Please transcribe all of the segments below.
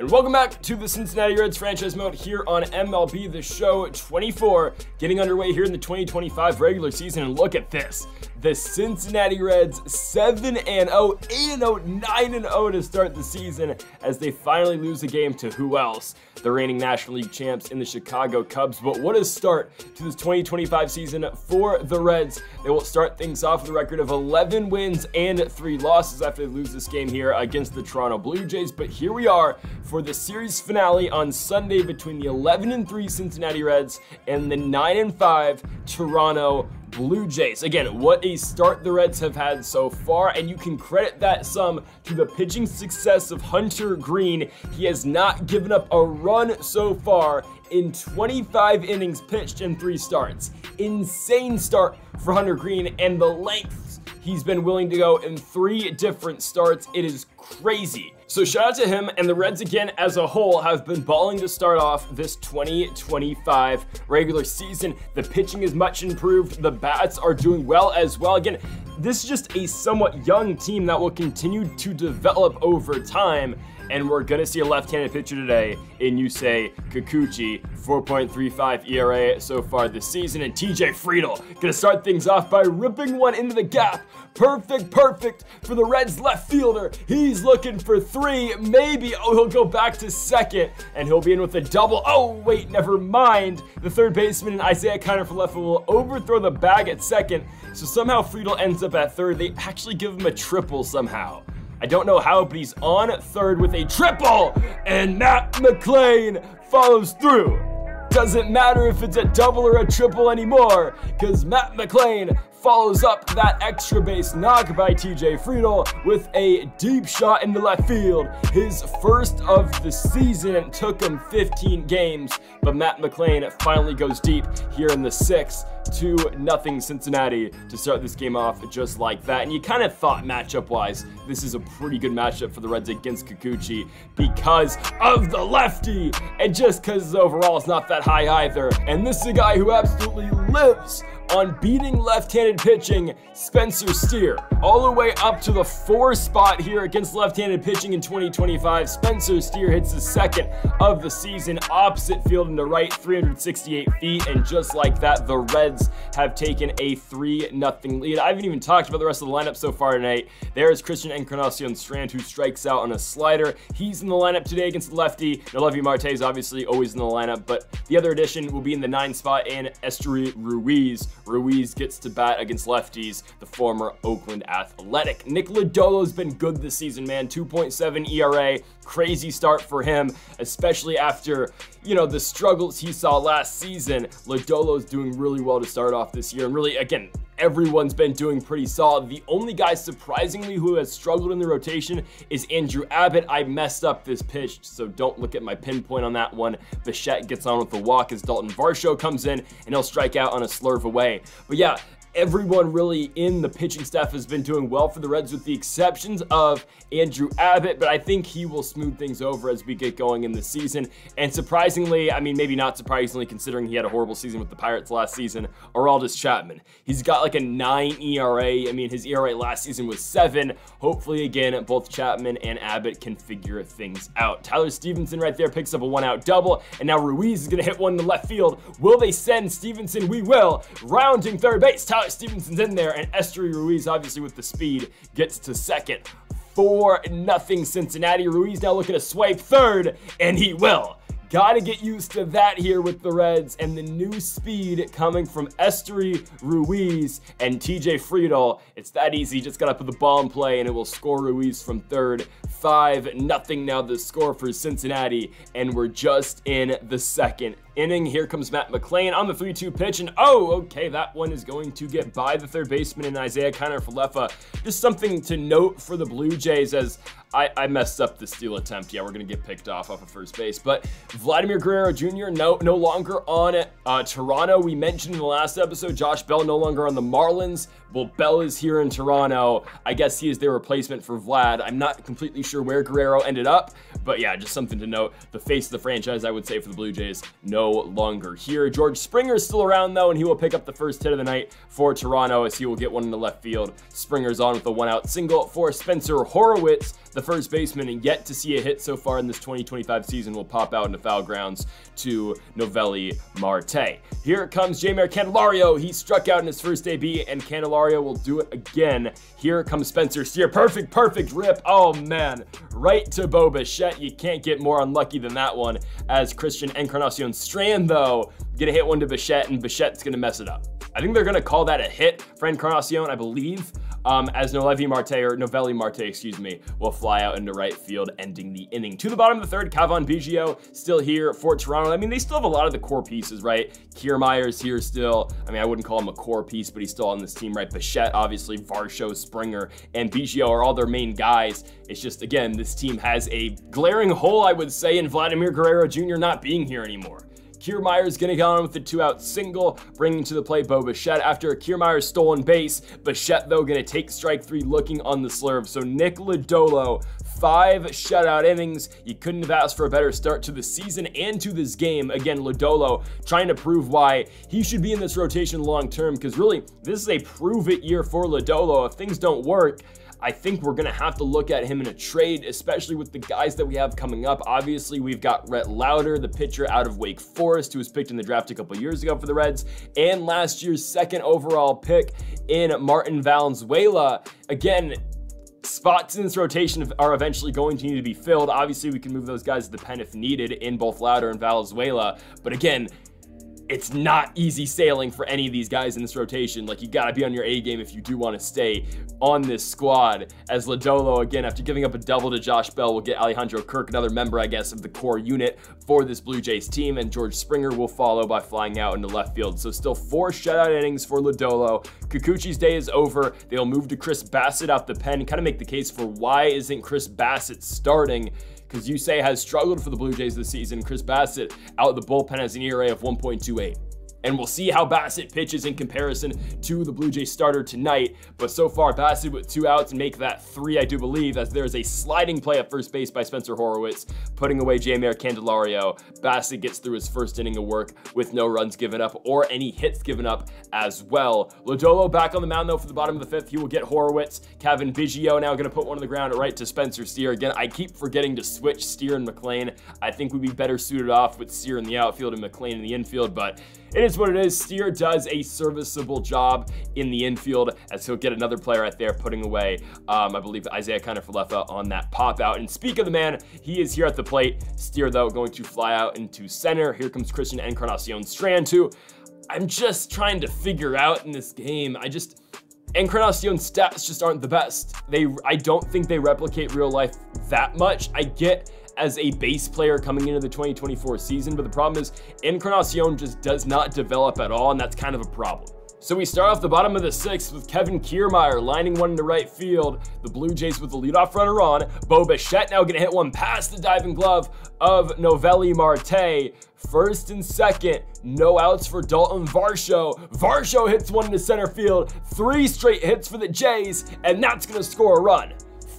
And welcome back to the Cincinnati Reds franchise mode here on MLB The Show 24, getting underway here in the 2025 regular season. And look at this the Cincinnati Reds 7 and 0, 8 0, 9 0 to start the season as they finally lose a game to who else? The reigning National League champs in the Chicago Cubs. But what a start to this 2025 season for the Reds. They will start things off with a record of 11 wins and 3 losses after they lose this game here against the Toronto Blue Jays. But here we are for the series finale on Sunday between the 11 and 3 Cincinnati Reds and the 9 and 5 Toronto Blue Jays. Again, what a start the Reds have had so far, and you can credit that some to the pitching success of Hunter Greene. He has not given up a run so far in 25 innings pitched in three starts. Insane start for Hunter Greene, and the lengths he's been willing to go in three different starts. It is crazy. So shout out to him and the Reds again as a whole have been balling to start off this 2025 regular season. The pitching is much improved. The bats are doing well as well. Again, this is just a somewhat young team that will continue to develop over time and we're gonna see a left-handed pitcher today in Yusei Kikuchi, 4.35 ERA so far this season, and TJ Friedl gonna start things off by ripping one into the gap. Perfect, perfect for the Reds left fielder. He's looking for three, maybe. Oh, he'll go back to second, and he'll be in with a double. Oh, wait, never mind. The third baseman and Isiah Kiner-Falefa will overthrow the bag at second, so somehow Friedl ends up at third. They actually give him a triple somehow. I don't know how, but he's on third with a triple, and Matt McLain follows through. Doesn't matter if it's a double or a triple anymore, because Matt McLain follows up that extra base knock by TJ Friedl with a deep shot into left field. His first of the season. Took him 15 games, but Matt McLain finally goes deep here in the sixth. 2 nothing Cincinnati to start this game off just like that. And you kind of thought matchup wise, this is a pretty good matchup for the Reds against Kikuchi because of the lefty and just because overall is not that high either. And this is a guy who absolutely lives on beating left-handed pitching Spencer Steer. All the way up to the four spot here against left-handed pitching in 2025. Spencer Steer hits the second of the season, opposite field into right, 368 feet, and just like that, the Reds have taken a 3-0 lead. I haven't even talked about the rest of the lineup so far tonight. There's Christian Encarnacion Strand, who strikes out on a slider. He's in the lineup today against the lefty. Noelvi Marte is obviously always in the lineup, but the other addition will be in the nine spot, and Esteury Ruiz. Ruiz gets to bat against lefties, the former Oakland Athletic. Nick Lodolo's been good this season, man. 2.7 ERA, crazy start for him, especially after, you know, the struggles he saw last season. Lodolo's doing really well to start off this year, and really, again, everyone's been doing pretty solid. The only guy surprisingly who has struggled in the rotation is Andrew Abbott. I messed up this pitch, so don't look at my pinpoint on that one. Bichette gets on with the walk as Dalton Varsho comes in and he'll strike out on a slurve away. But yeah, everyone really in the pitching staff has been doing well for the Reds with the exceptions of Andrew Abbott, but I think he will smooth things over as we get going in the season. And surprisingly, I mean, maybe not surprisingly considering he had a horrible season with the Pirates last season, Aroldis Chapman. He's got like a 9 ERA. I mean, his ERA last season was 7. Hopefully, again, both Chapman and Abbott can figure things out. Tyler Stephenson right there picks up a one-out double, and now Ruiz is going to hit one in the left field. Will they send Stephenson? We will. Rounding third base, Tyler Tyler Stephenson's in there, and Esteury Ruiz, obviously with the speed, gets to second. 4 nothing Cincinnati. Ruiz now looking to swipe third, and he will. Gotta get used to that here with the Reds and the new speed coming from Esteury Ruiz and TJ Friedl. It's that easy. Just gotta put the ball in play and it will score Ruiz from third. 5 nothing now the score for Cincinnati and we're just in the second inning. Here comes Matt McLain on the 3-2 pitch, and oh, okay, that one is going to get by the third baseman and Isiah Kiner-Falefa. Just something to note for the Blue Jays as I, I, messed up the steal attempt. Yeah, we're going to get picked off off of first base. But Vladimir Guerrero Jr. no no longer on uh, Toronto. We mentioned in the last episode, Josh Bell no longer on the Marlins. Well, Bell is here in Toronto. I guess he is their replacement for Vlad. I'm not completely sure where Guerrero ended up, but yeah, just something to note. The face of the franchise, I would say, for the Blue Jays, no longer here. George Springer is still around, though, and he will pick up the first hit of the night for Toronto as he will get one in the left field. Springer's on with a one-out single for Spencer Horwitz, the first baseman, and yet to see a hit so far in this 2025 season will pop out into foul grounds to Novelli Marte. Here comes Jeimer Candelario. He struck out in his first AB, and Candelario will do it again. Here comes Spencer Steer. Perfect, perfect rip. Oh, man. Right to Bo Bichette. You can't get more unlucky than that one. As Christian Encarnacion Strand, though, gonna hit one to Bichette, and Bichette's gonna mess it up. I think they're gonna call that a hit for Encarnacion, I believe um, as Noelvi Marte, or Novelli Marte, excuse me, will fly out into right field, ending the inning. To the bottom of the third, Cavan Biggio still here for Toronto. I mean, they still have a lot of the core pieces, right? Kiermaier's here still. I mean, I wouldn't call him a core piece, but he's still on this team, right? Bichette, obviously, Varsho, Springer, and Biggio are all their main guys. It's just, again, this team has a glaring hole, I would say, in Vladimir Guerrero Jr. not being here anymore. To get on with the two-out single, bringing to the plate Bo Bichette after a Kiermaier stolen base. Bichette, though, going to take strike three, looking on the slurve. So Nick Lodolo, five shutout innings. You couldn't have asked for a better start to the season and to this game. Again, Lodolo trying to prove why he should be in this rotation long term because really, this is a prove-it year for Lodolo. If things don't work, I think we're going to have to look at him in a trade, especially with the guys that we have coming up. Obviously, we've got Rhett Lowder, the pitcher out of Wake Forest, who was picked in the draft a couple years ago for the Reds, and last year's second overall pick in Martin Valenzuela. Again, spots in this rotation are eventually going to need to be filled. Obviously, we can move those guys to the pen if needed in both Lowder and Valenzuela. But again, it's not easy sailing for any of these guys in this rotation. Like, you got to be on your A game if you do want to stay on this squad. As Lodolo, again, after giving up a double to Josh Bell, will get Alejandro Kirk, another member, I guess, of the core unit for this Blue Jays team. And George Springer will follow by flying out into left field. So, still four shutout innings for Lodolo. Kikuchi's day is over. They'll move to Chris Bassitt out the pen, kind of make the case for why isn't Chris Bassitt starting because Yusei has struggled for the Blue Jays this season. Chris Bassitt out of the bullpen has an ERA of 1.28 and we'll see how Bassitt pitches in comparison to the Blue Jays starter tonight. But so far, Bassitt with two outs and make that three, I do believe, as there's a sliding play at first base by Spencer Horwitz, putting away Jeimer Candelario. Bassitt gets through his first inning of work with no runs given up or any hits given up as well. Lodolo back on the mound, though, for the bottom of the fifth. He will get Horwitz. Cavan Biggio now going to put one on the ground right to Spencer Steer. Again, I keep forgetting to switch Steer and McLain. I think we'd be better suited off with Steer in the outfield and McLain in the infield, but it is what it is. Steer does a serviceable job in the infield as he'll get another player right there putting away, um, I believe, Isiah Kiner-Falefa on that pop out. And speak of the man, he is here at the plate. Steer, though, going to fly out into center. Here comes Christian Encarnacion Strand, too. I'm just trying to figure out in this game. I just... Encarnacion stats just aren't the best. They, I don't think they replicate real life that much. I get as a base player coming into the 2024 season, but the problem is Encarnacion just does not develop at all, and that's kind of a problem. So we start off the bottom of the sixth with Kevin Kiermaier lining one into right field. The Blue Jays with the leadoff runner on. Bo Bichette now gonna hit one past the diving glove of Novelli Marte. First and second, no outs for Dalton Varsho. Varsho hits one into center field. Three straight hits for the Jays, and that's gonna score a run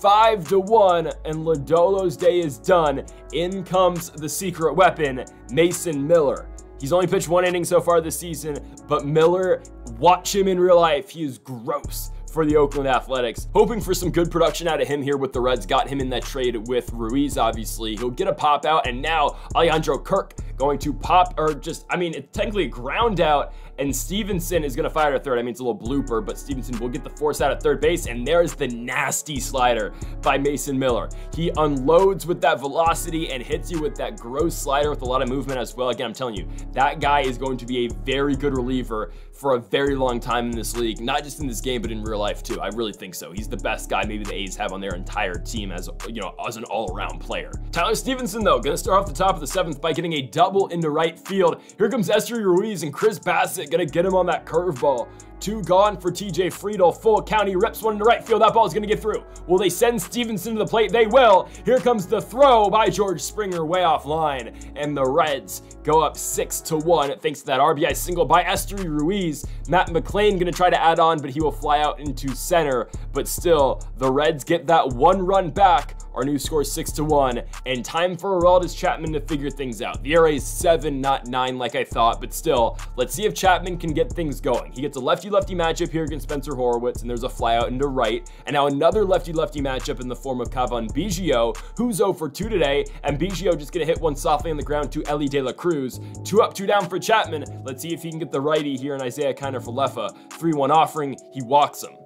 five to one, and Lodolo's day is done. In comes the secret weapon, Mason Miller. He's only pitched one inning so far this season, but Miller, watch him in real life. He is gross for the Oakland Athletics. Hoping for some good production out of him here with the Reds. Got him in that trade with Ruiz, obviously. He'll get a pop out, and now Alejandro Kirk going to pop, or just, I mean, it's technically ground out, and Stephenson is going to fire to third. I mean, it's a little blooper, but Stephenson will get the force out at third base, and there's the nasty slider by Mason Miller. He unloads with that velocity and hits you with that gross slider with a lot of movement as well. Again, I'm telling you, that guy is going to be a very good reliever for a very long time in this league, not just in this game, but in real life too. I really think so. He's the best guy maybe the A's have on their entire team as, you know, as an all-around player. Tyler Stephenson, though, gonna start off the top of the seventh by getting a double into right field. Here comes Esteury Ruiz and Chris Bassitt gonna get him on that curveball. Two gone for TJ Friedl. Full county rips one into right field. That ball is going to get through. Will they send Stephenson to the plate? They will. Here comes the throw by George Springer way off line. And the Reds go up 6 to 1 thanks to that RBI single by Esteury Ruiz. Matt McLain going to try to add on, but he will fly out into center. But still, the Reds get that one run back our new score is 6 to 1, and time for Aroldis Chapman to figure things out. The ERA is 7, not 9 like I thought, but still, let's see if Chapman can get things going. He gets a lefty lefty-lefty matchup here against Spencer Horwitz, and there's a flyout into right. And now another lefty-lefty matchup in the form of Cavan Biggio, who's 0 for 2 today. And Biggio just gonna hit one softly on the ground to Elly De La Cruz. Two up, two down for Chapman. Let's see if he can get the righty here in Isiah Kiner-Falefa. 3-1 offering, he walks him.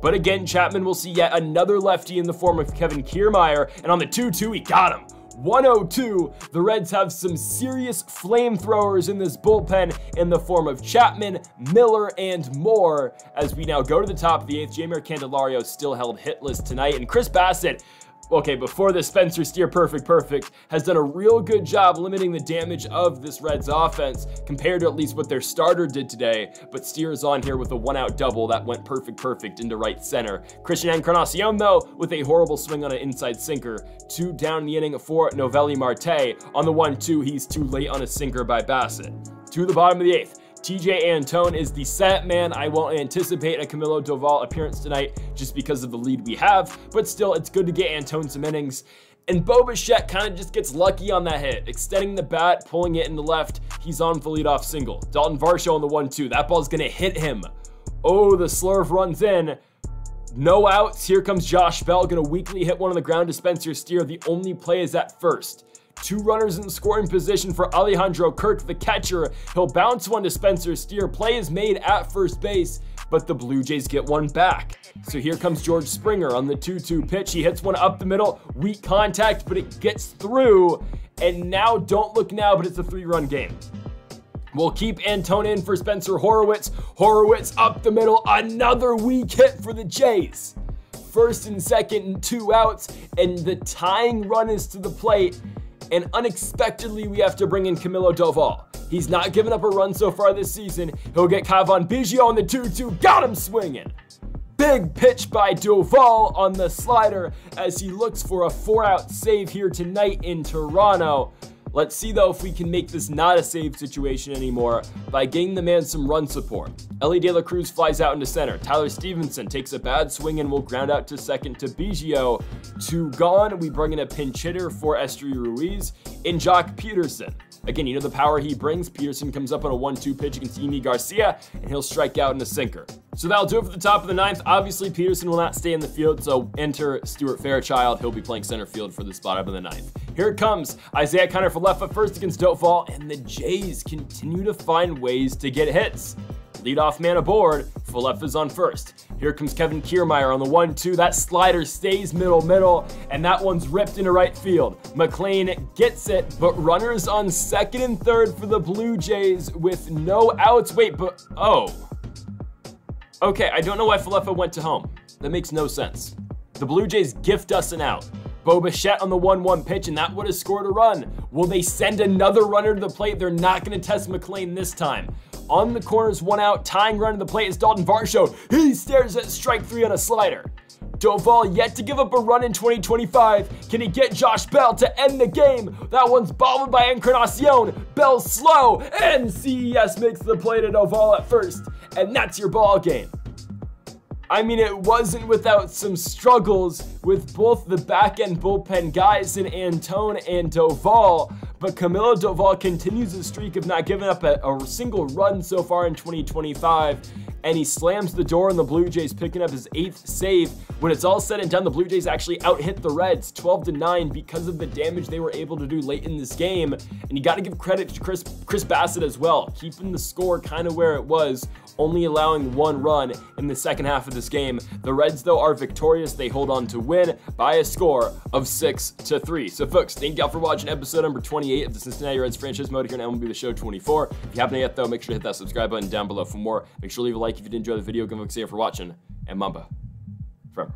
But again, Chapman will see yet another lefty in the form of Kevin Kiermaier, and on the 2-2, he got him. 102. The Reds have some serious flamethrowers in this bullpen in the form of Chapman, Miller, and more. As we now go to the top of the eighth, Jeimer Candelario still held hitless tonight, and Chris Bassitt okay, before the Spencer Steer Perfect Perfect has done a real good job limiting the damage of this Reds offense compared to at least what their starter did today. But Steer is on here with a one out double that went perfect perfect into right center. Christian Encarnacion, though, with a horrible swing on an inside sinker. Two down the inning for Novelli Marte. On the one two, he's too late on a sinker by Bassitt. To the bottom of the eighth. Tejay Antone is the set man. I won't anticipate a Camilo Doval appearance tonight just because of the lead we have, but still, it's good to get Antone some innings. And Bo Bichette kind of just gets lucky on that hit, extending the bat, pulling it in the left. He's on for leadoff single. Dalton Varsho on the 1-2. That ball's going to hit him. Oh, the slurve runs in. No outs. Here comes Josh Bell, going to weakly hit one on the ground to Spencer Steer. The only play is at first. Two runners in scoring position for Alejandro Kirk, the catcher. He'll bounce one to Spencer Steer. Play is made at first base, but the Blue Jays get one back. So here comes George Springer on the 2-2 pitch. He hits one up the middle, weak contact, but it gets through. And now, don't look now, but it's a three-run game. We'll keep Antone in for Spencer Horwitz. Horwitz up the middle, another weak hit for the Jays. First and second and two outs, and the tying run is to the plate and unexpectedly we have to bring in Camilo Doval. He's not given up a run so far this season. He'll get Cavan Biggio on the 2-2, got him swinging. Big pitch by Doval on the slider as he looks for a four-out save here tonight in Toronto. Let's see though if we can make this not a save situation anymore by getting the man some run support. Elly De La Cruz flies out into center. Tyler Stephenson takes a bad swing and will ground out to second to Biggio. Two gone, we bring in a pinch hitter for Esteury Ruiz in Joc Pederson. Again, you know the power he brings. Pederson comes up on a 1-2 pitch against Yimi Garcia, and he'll strike out in a sinker. So that'll do it for the top of the ninth. Obviously, Pederson will not stay in the field, so enter Stuart Fairchild. He'll be playing center field for the spot up in the ninth. Here it comes. Isiah Kiner-Falefa first against Doval, and the Jays continue to find ways to get hits. Leadoff man aboard, Falefa's on first. Here comes Kevin Kiermaier on the 1-2. That slider stays middle middle, and that one's ripped into right field. McLain gets it, but runners on second and third for the Blue Jays with no outs. Wait, but oh. Okay, I don't know why Falefa went to home. That makes no sense. The Blue Jays gift us an out. Bo Bichette on the 1-1 pitch, and that would have scored a run. Will they send another runner to the plate? They're not going to test McLain this time. On the corners, one out, tying run to the plate is Dalton Varsho. He stares at strike three on a slider. Doval yet to give up a run in 2025. Can he get Josh Bell to end the game? That one's bobbled by Encarnacion. Bell slow, and CES makes the play to Doval at first. And that's your ball game. I mean, it wasn't without some struggles with both the back end bullpen guys in Antone and Doval, but Camilo Doval continues his streak of not giving up a, a, single run so far in 2025, and he slams the door on the Blue Jays, picking up his eighth save. When it's all said and done, the Blue Jays actually out hit the Reds 12 to 9 because of the damage they were able to do late in this game. And you got to give credit to Chris, Chris Bassitt as well, keeping the score kind of where it was only allowing one run in the second half of this game. The Reds, though, are victorious. They hold on to win by a score of 6 to 3. So, folks, thank y'all for watching episode number 28 of the Cincinnati Reds franchise mode here on MLB The Show 24. If you haven't yet, though, make sure to hit that subscribe button down below for more. Make sure to leave a like if you did enjoy the video. Give a for watching, and Mamba forever.